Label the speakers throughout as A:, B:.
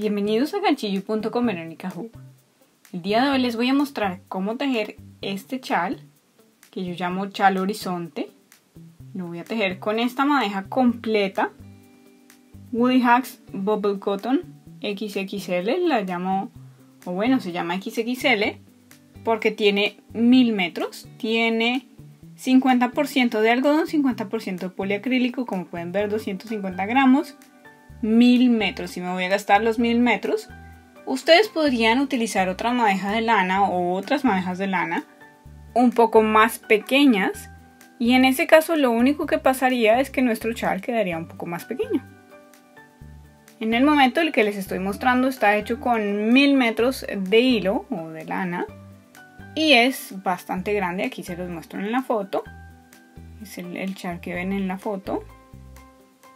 A: Bienvenidos a ganchillo.com Verónica Hu. El día de hoy les voy a mostrar cómo tejer este chal que yo llamo chal horizonte. Lo voy a tejer con esta madeja completa Woody Hacks Bubble Cotton XXL, la llamo, o bueno, se llama XXL porque tiene mil metros, tiene 50% de algodón, 50% de poliacrílico, como pueden ver 250 gramos, 1000 metros. Si me voy a gastar los 1000 metros, ustedes podrían utilizar otra madeja de lana o otras madejas de lana un poco más pequeñas y en ese caso lo único que pasaría es que nuestro chal quedaría un poco más pequeño. En el momento el que les estoy mostrando está hecho con 1000 metros de hilo o de lana y es bastante grande, aquí se los muestro en la foto, es el, el chal que ven en la foto.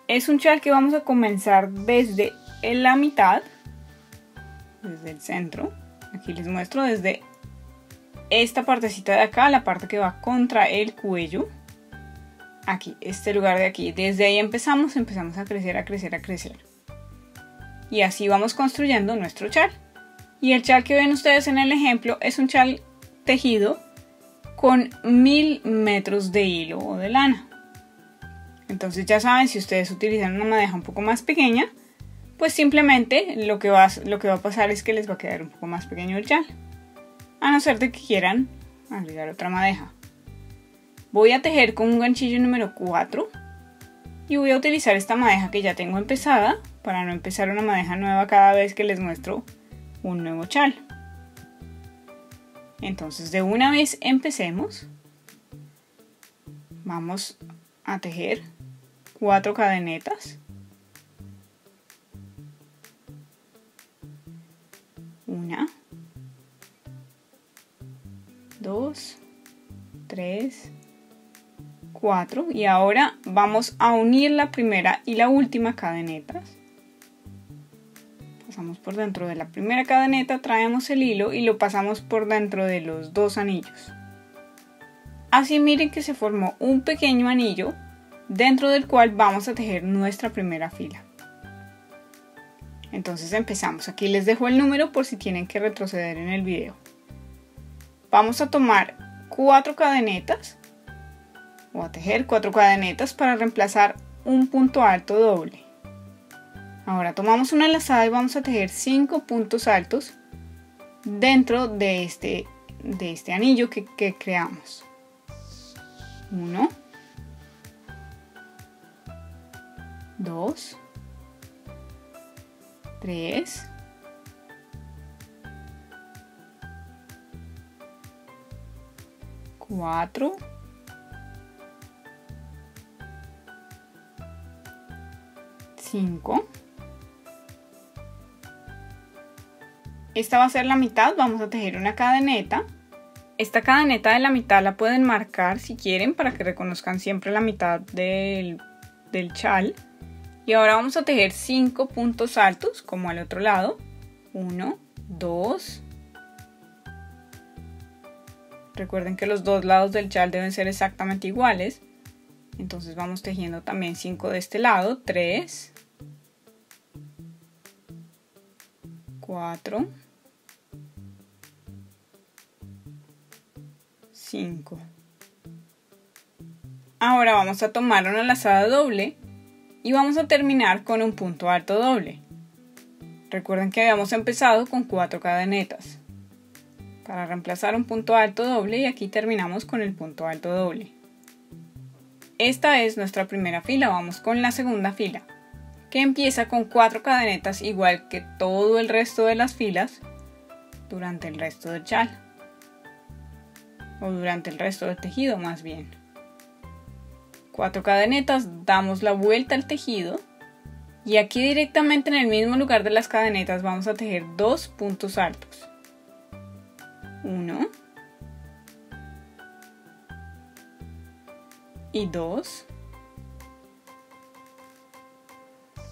A: Es un chal que vamos a comenzar desde la mitad, desde el centro. Aquí les muestro desde esta partecita de acá, la parte que va contra el cuello. Aquí, este lugar de aquí. Desde ahí empezamos, empezamos a crecer, a crecer, a crecer. Y así vamos construyendo nuestro chal. Y el chal que ven ustedes en el ejemplo es un chal tejido con mil metros de hilo o de lana. Entonces ya saben, si ustedes utilizan una madeja un poco más pequeña, pues simplemente lo que, va, lo que va a pasar es que les va a quedar un poco más pequeño el chal. A no ser de que quieran agregar otra madeja. Voy a tejer con un ganchillo número 4 y voy a utilizar esta madeja que ya tengo empezada para no empezar una madeja nueva cada vez que les muestro un nuevo chal. Entonces de una vez empecemos. Vamos a tejer cuatro cadenetas. Una, dos, tres, cuatro. Y ahora vamos a unir la primera y la última cadenetas. Pasamos por dentro de la primera cadeneta, traemos el hilo y lo pasamos por dentro de los dos anillos. Así miren que se formó un pequeño anillo dentro del cual vamos a tejer nuestra primera fila. Entonces empezamos. Aquí les dejo el número por si tienen que retroceder en el video. Vamos a tomar cuatro cadenetas o a tejer cuatro cadenetas para reemplazar un punto alto doble. Ahora tomamos una lazada y vamos a tejer cinco puntos altos dentro de este, de este anillo que, creamos. 1, 2, 3, 4, 5. Esta va a ser la mitad, vamos a tejer una cadeneta. Esta cadeneta de la mitad la pueden marcar si quieren para que reconozcan siempre la mitad del, del chal. Y ahora vamos a tejer 5 puntos altos como al otro lado. 1, 2. Recuerden que los dos lados del chal deben ser exactamente iguales. Entonces vamos tejiendo también 5 de este lado. 3. 4. 5. Ahora vamos a tomar una lazada doble y vamos a terminar con un punto alto doble. Recuerden que habíamos empezado con 4 cadenetas. Para reemplazar un punto alto doble y aquí terminamos con el punto alto doble. Esta es nuestra primera fila, vamos con la segunda fila, que empieza con 4 cadenetas igual que todo el resto de las filas durante el resto del chal o durante el resto del tejido más bien. Cuatro cadenetas, damos la vuelta al tejido y aquí directamente en el mismo lugar de las cadenetas vamos a tejer dos puntos altos. Uno y dos.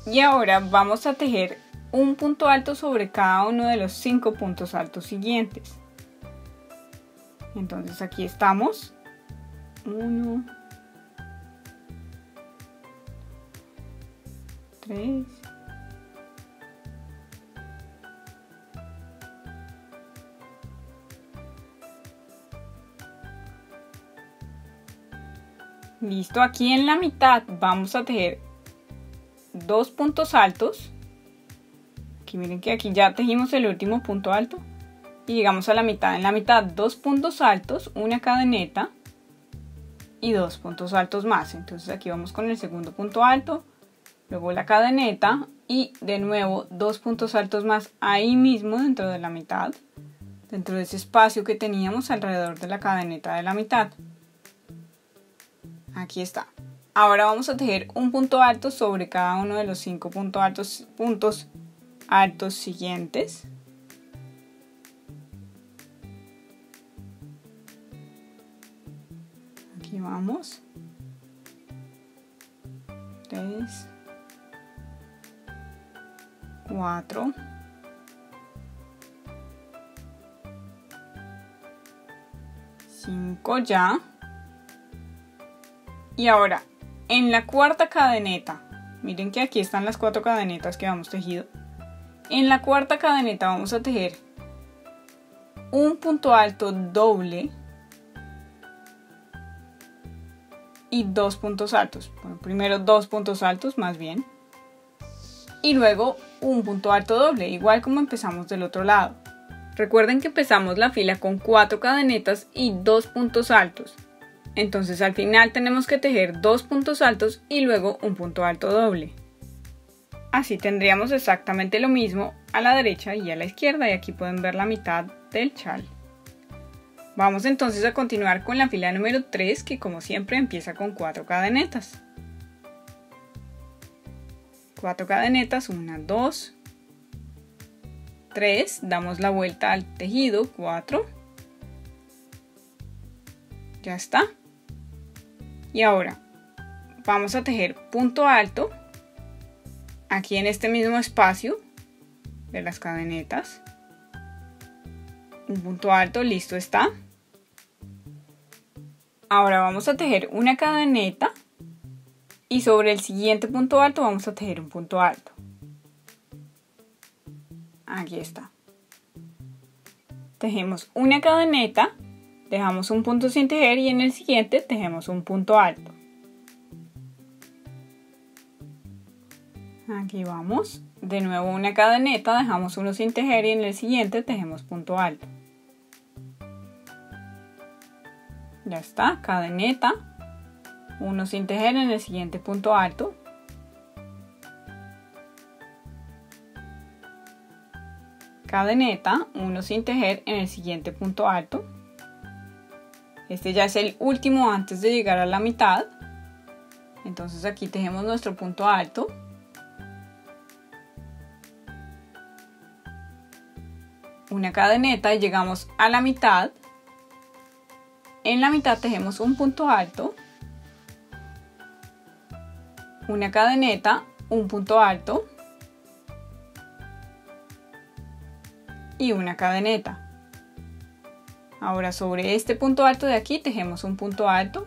A: Y ahora vamos a tejer un punto alto sobre cada uno de los cinco puntos altos siguientes. Entonces aquí estamos. Uno. 3 listo aquí en la mitad vamos a tejer dos puntos altos. Aquí miren que aquí ya tejimos el último punto alto. Y llegamos a la mitad. En la mitad dos puntos altos una cadeneta y dos puntos altos más. Entonces aquí vamos con el segundo punto alto luego la cadeneta y de nuevo dos puntos altos más ahí mismo dentro de la mitad, dentro de ese espacio que teníamos alrededor de la cadeneta de la mitad. Aquí está. Ahora vamos a tejer un punto alto sobre cada uno de los cinco puntos altos, puntos altos siguientes. Aquí vamos. 3, 4, 5 ya. Y ahora, en la cuarta cadeneta, miren que aquí están las cuatro cadenetas que vamos tejido. En la cuarta cadeneta vamos a tejer un punto alto doble y dos puntos altos. Bueno, primero dos puntos altos más bien. Y luego un punto alto doble, igual como empezamos del otro lado. Recuerden que empezamos la fila con cuatro cadenetas y dos puntos altos. Entonces al final tenemos que tejer dos puntos altos y luego un punto alto doble. Así tendríamos exactamente lo mismo a la derecha y a la izquierda y aquí pueden ver la mitad del chal. Vamos entonces a continuar con la fila número 3 que como siempre empieza con 4 cadenetas. 4 cadenetas, 1, 2, 3, damos la vuelta al tejido, 4, ya está. Y ahora vamos a tejer punto alto aquí en este mismo espacio de las cadenetas. Un punto alto, listo está. Ahora vamos a tejer una cadeneta y sobre el siguiente punto alto vamos a tejer un punto alto. Aquí está. Tejemos una cadeneta dejamos un punto sin tejer y en el siguiente tejemos un punto alto. Aquí vamos. De nuevo una cadeneta, dejamos uno sin tejer y en el siguiente tejemos punto alto. Ya está, cadeneta, uno sin tejer en el siguiente punto alto. Cadeneta, uno sin tejer en el siguiente punto alto. Este ya es el último antes de llegar a la mitad. Entonces aquí tejemos nuestro punto alto. Una cadeneta y llegamos a la mitad. En la mitad tejemos un punto alto. Una cadeneta, un punto alto. Y una cadeneta. Ahora sobre este punto alto de aquí tejemos un punto alto.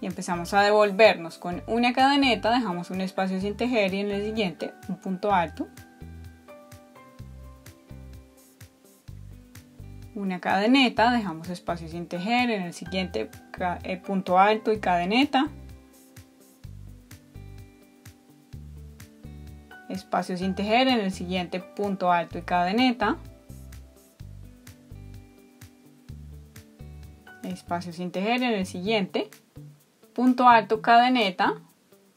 A: Y empezamos a devolvernos con una cadeneta, dejamos un espacio sin tejer y en el siguiente un punto alto. Una cadeneta, dejamos espacio sin tejer, en el siguiente eh, punto alto y cadeneta. espacio sin tejer en el siguiente punto alto y cadeneta. Espacio sin tejer en el siguiente punto alto cadeneta.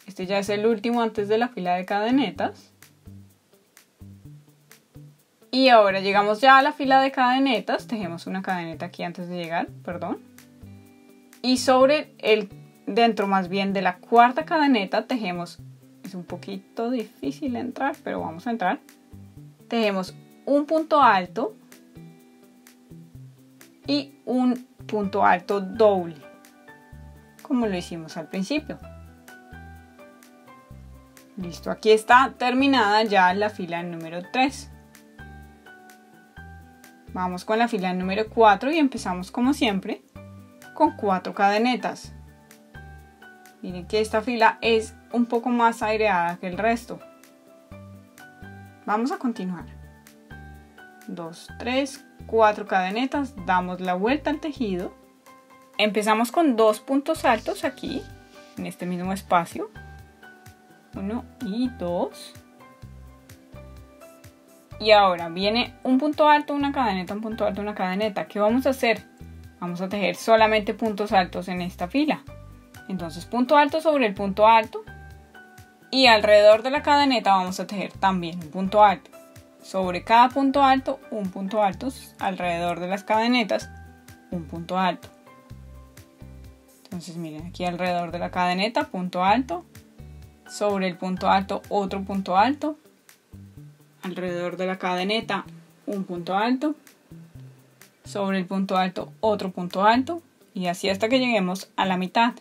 A: Este ya es el último antes de la fila de cadenetas y ahora llegamos ya a la fila de cadenetas tejemos una cadeneta aquí antes de llegar perdón y sobre el dentro más bien de la cuarta cadeneta tejemos es un poquito difícil entrar, pero vamos a entrar. Tenemos un punto alto y un punto alto doble, como lo hicimos al principio. Listo, aquí está terminada ya la fila número 3. Vamos con la fila número 4 y empezamos como siempre con 4 cadenetas. Miren que esta fila es un poco más aireada que el resto. Vamos a continuar. 2, 3, cuatro cadenetas, damos la vuelta al tejido. Empezamos con dos puntos altos aquí, en este mismo espacio. Uno y dos. Y ahora viene un punto alto, una cadeneta, un punto alto, una cadeneta. ¿Qué vamos a hacer? Vamos a tejer solamente puntos altos en esta fila. Entonces punto alto sobre el punto alto. Y alrededor de la cadeneta vamos a tejer también un punto alto. Sobre cada punto alto, un punto alto. Alrededor de las cadenetas, un punto alto. Entonces miren, aquí alrededor de la cadeneta, punto alto. Sobre el punto alto, otro punto alto alrededor de la cadeneta un punto alto, sobre el punto alto otro punto alto y así hasta que lleguemos a la mitad.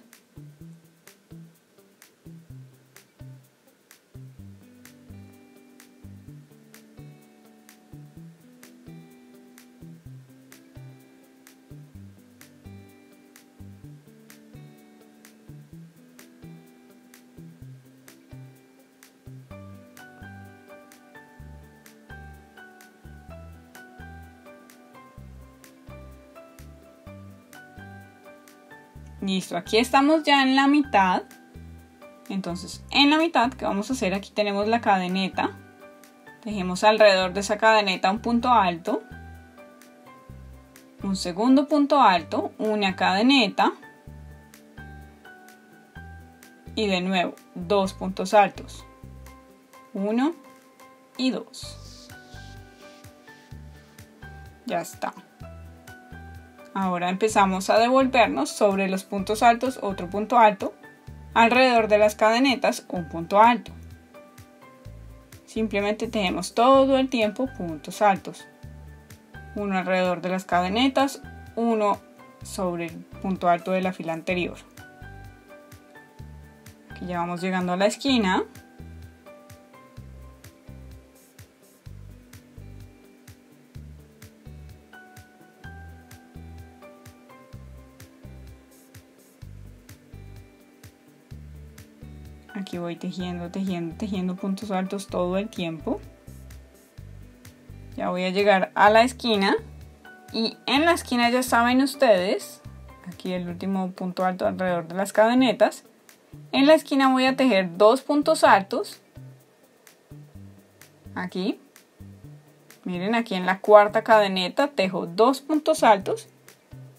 A: Listo, aquí estamos ya en la mitad. Entonces, en la mitad, ¿qué vamos a hacer? Aquí tenemos la cadeneta. Dejemos alrededor de esa cadeneta un punto alto. Un segundo punto alto, una cadeneta. Y de nuevo, dos puntos altos. Uno y dos. Ya está. Ahora empezamos a devolvernos sobre los puntos altos otro punto alto, alrededor de las cadenetas un punto alto. Simplemente tenemos todo el tiempo puntos altos. Uno alrededor de las cadenetas, uno sobre el punto alto de la fila anterior. Aquí ya vamos llegando a la esquina. Aquí voy tejiendo, tejiendo, tejiendo puntos altos todo el tiempo. Ya voy a llegar a la esquina. Y en la esquina ya saben ustedes, aquí el último punto alto alrededor de las cadenetas. En la esquina voy a tejer dos puntos altos. Aquí. Miren, aquí en la cuarta cadeneta tejo dos puntos altos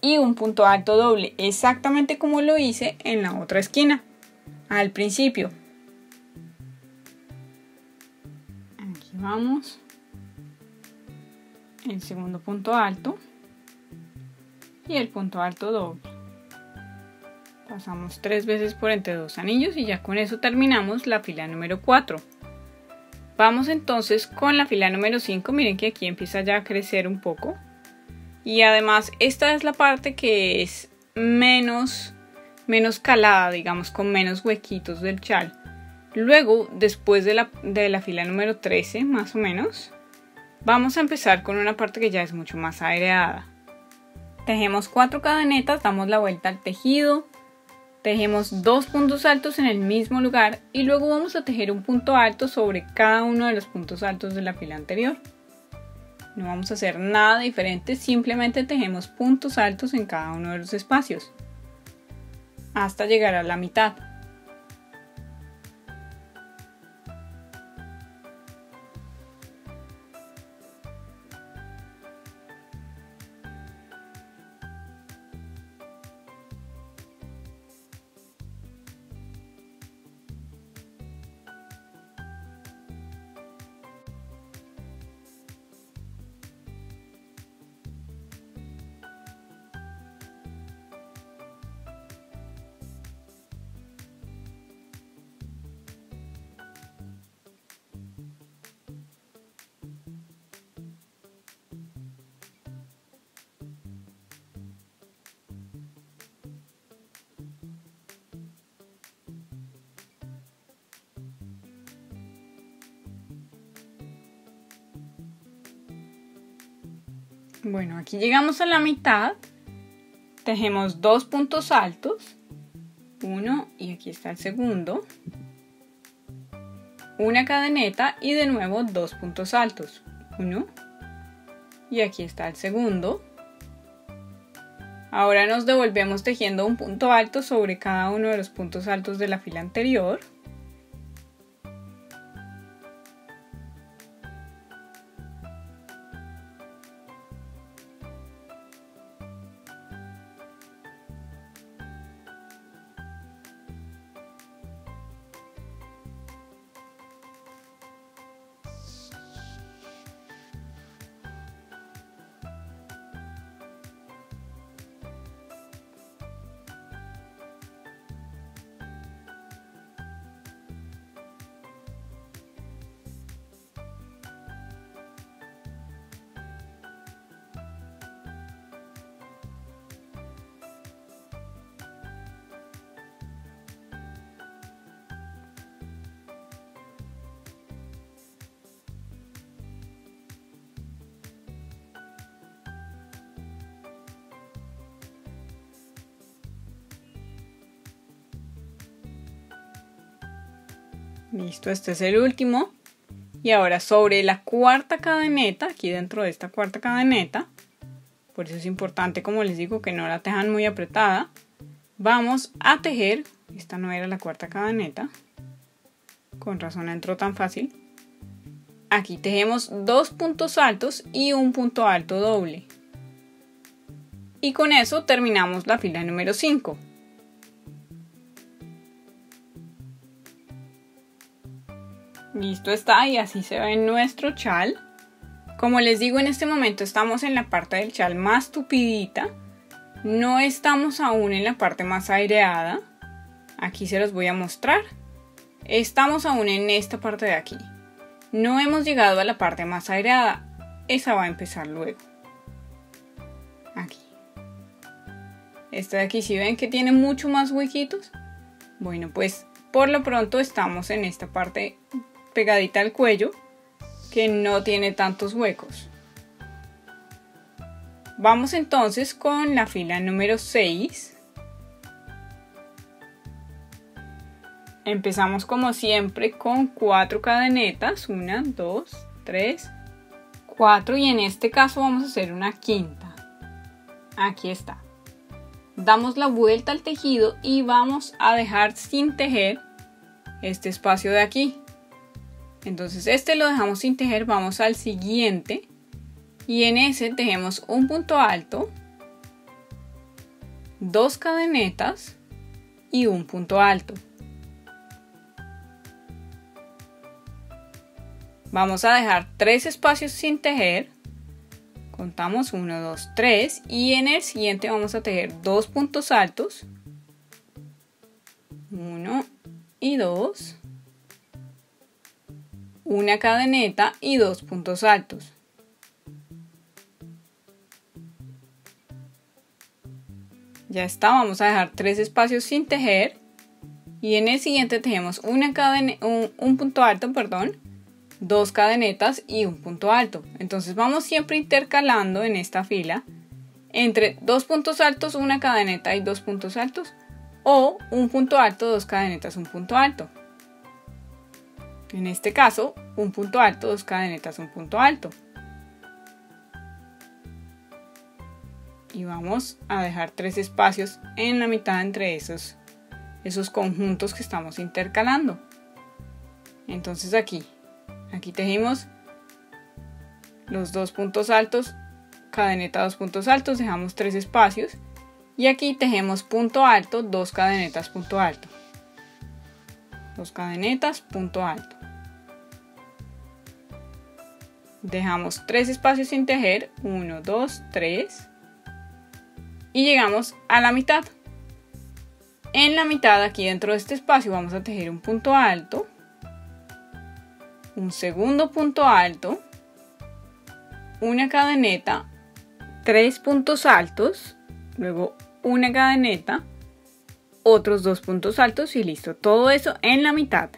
A: y un punto alto doble, exactamente como lo hice en la otra esquina al principio. Aquí vamos. El segundo punto alto y el punto alto doble. Pasamos tres veces por entre dos anillos y ya con eso terminamos la fila número 4. Vamos entonces con la fila número 5. Miren que aquí empieza ya a crecer un poco. Y además esta es la parte que es menos menos calada, digamos, con menos huequitos del chal. Luego, después de la, de la fila número 13, más o menos, vamos a empezar con una parte que ya es mucho más aireada. Tejemos cuatro cadenetas, damos la vuelta al tejido, tejemos dos puntos altos en el mismo lugar y luego vamos a tejer un punto alto sobre cada uno de los puntos altos de la fila anterior. No vamos a hacer nada diferente, simplemente tejemos puntos altos en cada uno de los espacios hasta llegar a la mitad. Bueno, aquí llegamos a la mitad. Tejemos dos puntos altos. Uno y aquí está el segundo. Una cadeneta y de nuevo dos puntos altos. Uno y aquí está el segundo. Ahora nos devolvemos tejiendo un punto alto sobre cada uno de los puntos altos de la fila anterior. Listo, este es el último. Y ahora sobre la cuarta cadeneta, aquí dentro de esta cuarta cadeneta, por eso es importante, como les digo, que no la tejan muy apretada, vamos a tejer, esta no era la cuarta cadeneta, con razón entró tan fácil, aquí tejemos dos puntos altos y un punto alto doble. Y con eso terminamos la fila número 5. Listo está y así se ve nuestro chal. Como les digo, en este momento estamos en la parte del chal más tupidita. No estamos aún en la parte más aireada. Aquí se los voy a mostrar. Estamos aún en esta parte de aquí. No hemos llegado a la parte más aireada. Esa va a empezar luego. Aquí. Esta de aquí, si ven que tiene mucho más huequitos. Bueno, pues por lo pronto estamos en esta parte pegadita al cuello que no tiene tantos huecos. Vamos entonces con la fila número 6. Empezamos como siempre con cuatro cadenetas, una, dos, tres, cuatro y en este caso vamos a hacer una quinta. Aquí está. Damos la vuelta al tejido y vamos a dejar sin tejer este espacio de aquí. Entonces este lo dejamos sin tejer, vamos al siguiente y en ese tejemos un punto alto, dos cadenetas y un punto alto. Vamos a dejar tres espacios sin tejer. Contamos 1, 2, 3 y en el siguiente vamos a tejer dos puntos altos. 1 y 2 una cadeneta y dos puntos altos. Ya está, vamos a dejar tres espacios sin tejer y en el siguiente tejemos una cadena, un, punto alto, perdón, dos cadenetas y un punto alto. Entonces vamos siempre intercalando en esta fila entre dos puntos altos, una cadeneta y dos puntos altos o un punto alto, dos cadenetas, un punto alto. En este caso, un punto alto, dos cadenetas, un punto alto. Y vamos a dejar tres espacios en la mitad entre esos, esos conjuntos que estamos intercalando. Entonces aquí, aquí tejimos los dos puntos altos, cadeneta, dos puntos altos, dejamos tres espacios. Y aquí tejemos punto alto, dos cadenetas, punto alto. Dos cadenetas, punto alto. Dejamos tres espacios sin tejer, 1, 2, 3 y llegamos a la mitad. En la mitad, aquí dentro de este espacio, vamos a tejer un punto alto, un segundo punto alto, una cadeneta, tres puntos altos, luego una cadeneta, otros dos puntos altos y listo. Todo eso en la mitad.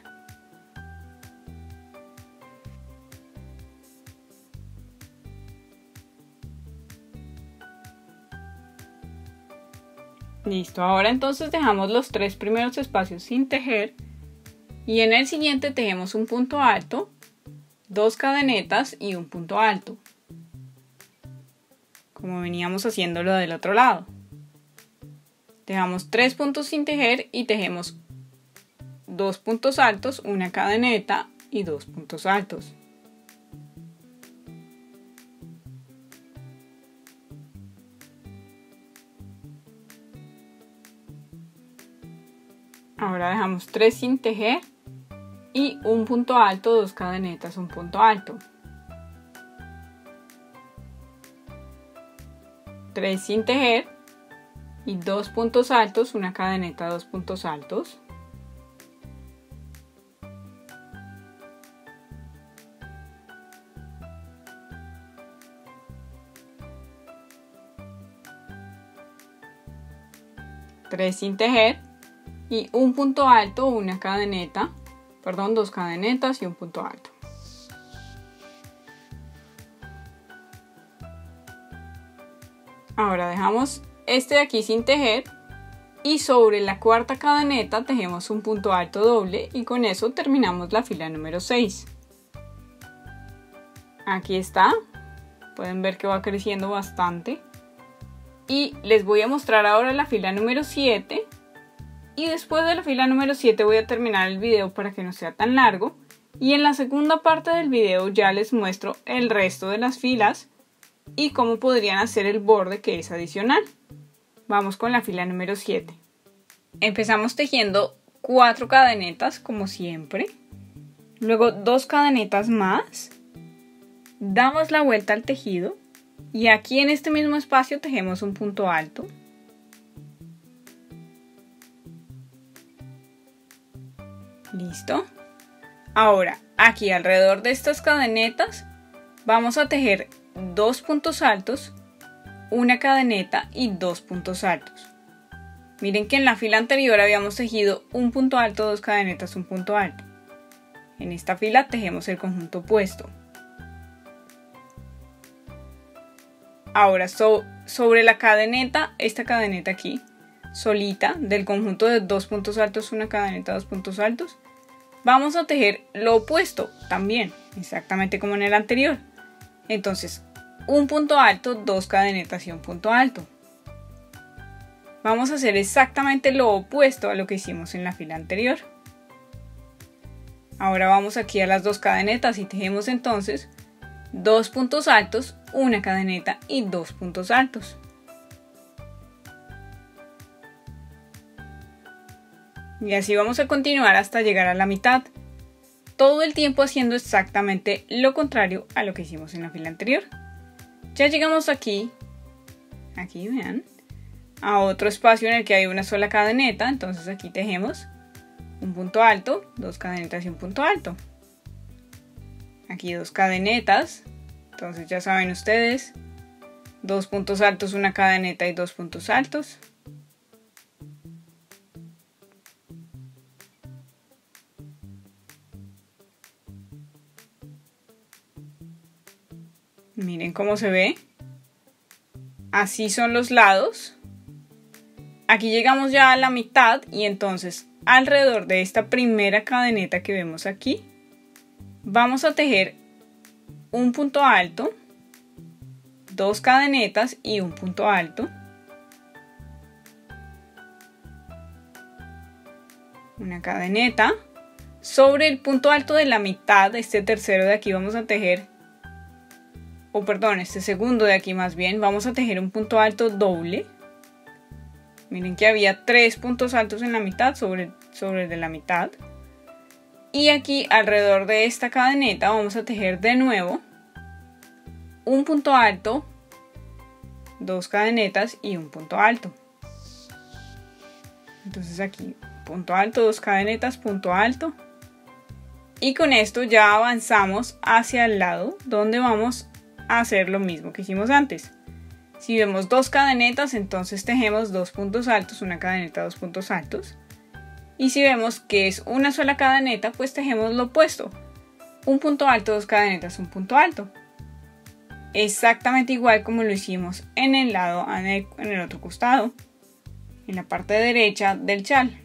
A: Listo, ahora entonces dejamos los tres primeros espacios sin tejer y en el siguiente tejemos un punto alto, dos cadenetas y un punto alto. como veníamos haciéndolo del otro lado. Dejamos tres puntos sin tejer y tejemos dos puntos altos, una cadeneta y dos puntos altos. Ahora dejamos tres sin tejer y un punto alto, dos cadenetas, un punto alto. 3 sin tejer y dos puntos altos, una cadeneta, dos puntos altos. Tres sin tejer y un punto alto, una cadeneta, perdón, dos cadenetas y un punto alto. Ahora dejamos este de aquí sin tejer y sobre la cuarta cadeneta tejemos un punto alto doble y con eso terminamos la fila número 6. Aquí está, pueden ver que va creciendo bastante. Y les voy a mostrar ahora la fila número 7 y después de la fila número 7 voy a terminar el video para que no sea tan largo y en la segunda parte del video ya les muestro el resto de las filas y cómo podrían hacer el borde que es adicional. Vamos con la fila número 7. Empezamos tejiendo cuatro cadenetas como siempre. Luego dos cadenetas más. Damos la vuelta al tejido y aquí en este mismo espacio tejemos un punto alto. Listo. Ahora, aquí alrededor de estas cadenetas vamos a tejer dos puntos altos, una cadeneta y dos puntos altos. Miren que en la fila anterior habíamos tejido un punto alto, dos cadenetas, un punto alto. En esta fila tejemos el conjunto opuesto. Ahora sobre la cadeneta, esta cadeneta aquí, solita, del conjunto de dos puntos altos, una cadeneta, dos puntos altos, vamos a tejer lo opuesto también, exactamente como en el anterior. Entonces, un punto alto, dos cadenetas y un punto alto. Vamos a hacer exactamente lo opuesto a lo que hicimos en la fila anterior. Ahora vamos aquí a las dos cadenetas y tejemos entonces dos puntos altos, una cadeneta y dos puntos altos. Y así vamos a continuar hasta llegar a la mitad. Todo el tiempo haciendo exactamente lo contrario a lo que hicimos en la fila anterior. Ya llegamos aquí, aquí vean, a otro espacio en el que hay una sola cadeneta, entonces aquí tejemos un punto alto, dos cadenetas y un punto alto. Aquí dos cadenetas, entonces ya saben ustedes, dos puntos altos, una cadeneta y dos puntos altos. Miren cómo se ve. Así son los lados. Aquí llegamos ya a la mitad y entonces alrededor de esta primera cadeneta que vemos aquí vamos a tejer un punto alto, dos cadenetas y un punto alto. Una cadeneta. Sobre el punto alto de la mitad, este tercero de aquí vamos a tejer o perdón, este segundo de aquí más bien, vamos a tejer un punto alto doble. Miren que había tres puntos altos en la mitad sobre, sobre el de la mitad. Y aquí alrededor de esta cadeneta vamos a tejer de nuevo un punto alto, dos cadenetas y un punto alto. Entonces aquí punto alto, dos cadenetas, punto alto. Y con esto ya avanzamos hacia el lado donde vamos hacer lo mismo que hicimos antes. Si vemos dos cadenetas, entonces tejemos dos puntos altos, una cadeneta, dos puntos altos. Y si vemos que es una sola cadeneta, pues tejemos lo opuesto. Un punto alto, dos cadenetas, un punto alto. Exactamente igual como lo hicimos en el lado, en el, en el otro costado, en la parte derecha del chal.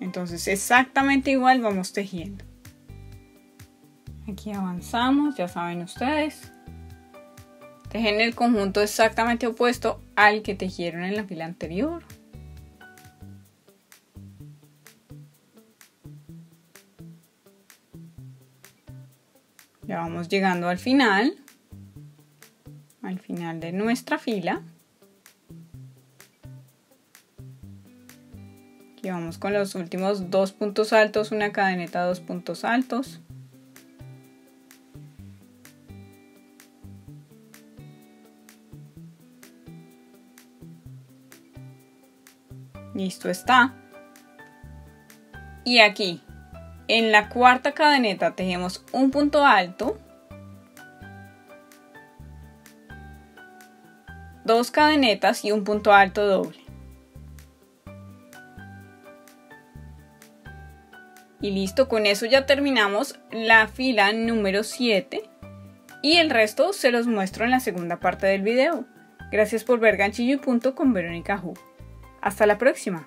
A: Entonces exactamente igual vamos tejiendo. Aquí avanzamos, ya saben ustedes. Tejen el conjunto exactamente opuesto al que tejieron en la fila anterior. Ya vamos llegando al final, al final de nuestra fila. Aquí vamos con los últimos dos puntos altos, una cadeneta, dos puntos altos. Listo está. Y aquí, en la cuarta cadeneta tejemos un punto alto, dos cadenetas y un punto alto doble. Y listo, con eso ya terminamos la fila número 7 y el resto se los muestro en la segunda parte del video. Gracias por ver ganchillo y punto con Verónica Hu. Hasta la próxima.